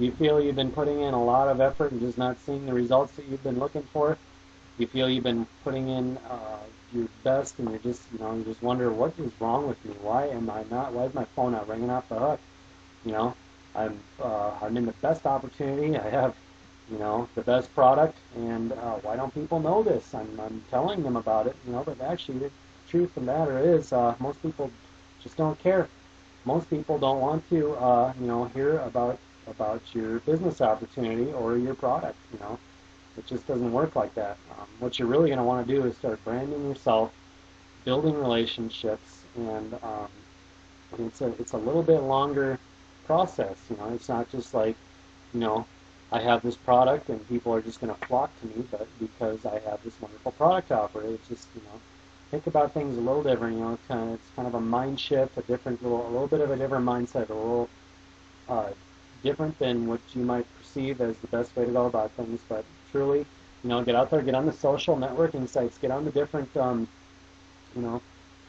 Do you feel you've been putting in a lot of effort and just not seeing the results that you've been looking for? Do you feel you've been putting in uh, your best and you're just, you know, you just wonder what is wrong with me? Why am I not? Why is my phone not ringing off the hook? You know, I'm uh, I'm in the best opportunity. I have, you know, the best product, and uh, why don't people know this? I'm I'm telling them about it, you know, but actually the truth of the matter is, uh, most people just don't care. Most people don't want to, uh, you know, hear about about your business opportunity or your product. You know, it just doesn't work like that. Um, what you're really going to want to do is start branding yourself, building relationships, and um, it's a it's a little bit longer process. You know, it's not just like, you know, I have this product and people are just going to flock to me, but because I have this wonderful product offer, it's just you know, think about things a little different. You know, it's kind of it's kind of a mind shift, a different little, a little bit of a different mindset, a little uh, different than what you might perceive as the best way to go about things. But truly, you know, get out there, get on the social networking sites, get on the different, um, you know,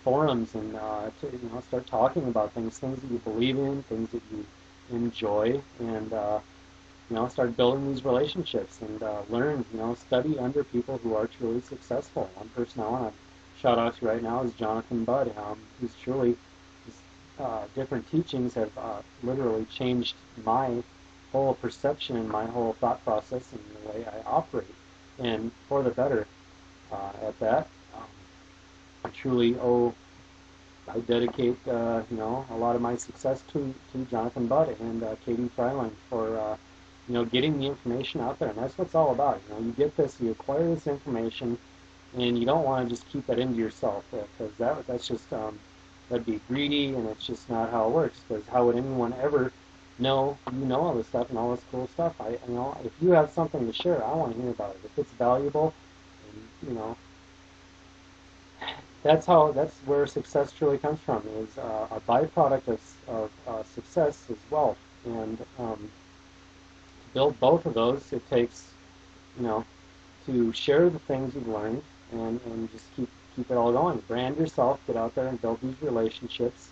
forums and uh, to you know start talking about things, things that you believe in, things that you enjoy, and uh, you know start building these relationships and uh, learn. You know, study under people who are truly successful. One person I want to shout out to right now is Jonathan Budd. Um, he's truly uh, different teachings have uh, literally changed my whole perception and my whole thought process and the way I operate, and for the better uh, at that. I truly owe, I dedicate, uh, you know, a lot of my success to, to Jonathan Budd and uh, Katie Freiling for, uh, you know, getting the information out there. And that's what it's all about. You know, you get this, you acquire this information, and you don't want to just keep that into yourself because that that's just um, that'd be greedy, and it's just not how it works. Because how would anyone ever know you know all this stuff and all this cool stuff? I, you know, if you have something to share, I want to hear about it. If it's valuable, and, you know, that's how that's where success truly comes from is uh, a byproduct of, of uh, success is wealth and um, to build both of those it takes you know to share the things you've learned and, and just keep keep it all going. Brand yourself get out there and build these relationships.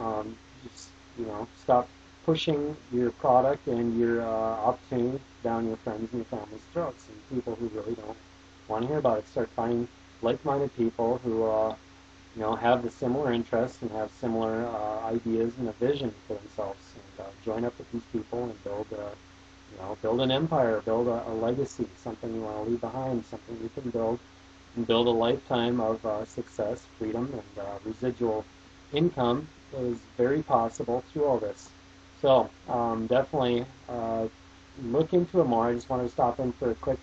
Um, just you know stop pushing your product and your uh, opportunity down your friends and your family's throats and people who really don't want to hear about it. Start finding like-minded people who uh, you know have the similar interests and have similar uh, ideas and a vision for themselves, and uh, join up with these people and build a you know build an empire, build a, a legacy, something you want to leave behind, something you can build and build a lifetime of uh, success, freedom, and uh, residual income is very possible through all this. So um, definitely uh, look into it more. I just wanted to stop in for a quick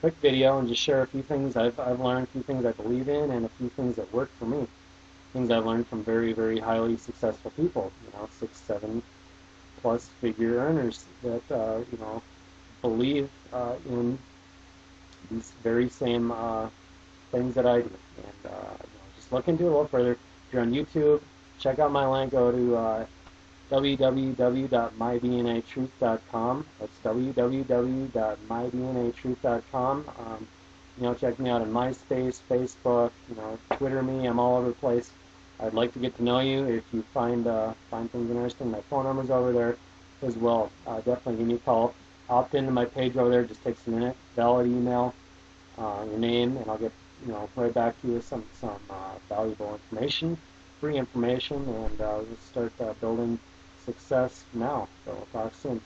quick video and just share a few things I've, I've learned, a few things I believe in, and a few things that work for me. Things I've learned from very, very highly successful people, you know, six, seven plus figure earners that, uh, you know, believe uh, in these very same uh, things that I do. And uh, just look into it a little further. If you're on YouTube, check out my link. Go to uh, www.mydnatruth.com. That's www.mydnatruth.com. Um, you know, check me out on MySpace, Facebook, you know, Twitter me. I'm all over the place. I'd like to get to know you. If you find uh, find things interesting, my phone number's over there as well. Uh, definitely give me a call. Opt into my page over there. Just takes a minute. Valid email, uh, your name, and I'll get you know right back to you with some some uh, valuable information, free information, and uh, we'll start uh, building success now. So we'll talk soon.